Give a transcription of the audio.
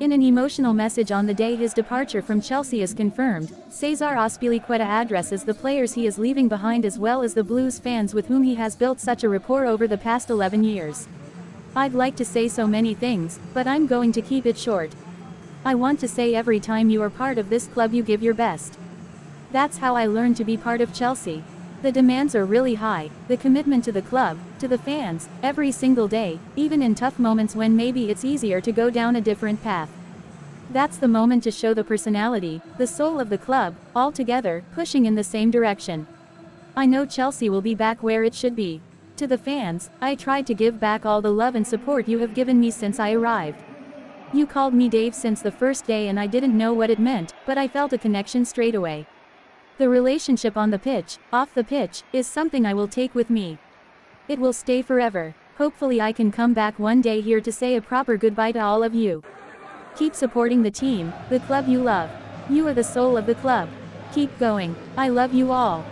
In an emotional message on the day his departure from Chelsea is confirmed, Cesar Azpilicueta addresses the players he is leaving behind as well as the Blues fans with whom he has built such a rapport over the past 11 years. I'd like to say so many things, but I'm going to keep it short. I want to say every time you are part of this club you give your best. That's how I learned to be part of Chelsea. The demands are really high, the commitment to the club, to the fans, every single day, even in tough moments when maybe it's easier to go down a different path. That's the moment to show the personality, the soul of the club, all together, pushing in the same direction. I know Chelsea will be back where it should be. To the fans, I tried to give back all the love and support you have given me since I arrived. You called me Dave since the first day and I didn't know what it meant, but I felt a connection straight away. The relationship on the pitch, off the pitch, is something I will take with me. It will stay forever. Hopefully I can come back one day here to say a proper goodbye to all of you. Keep supporting the team, the club you love. You are the soul of the club. Keep going. I love you all.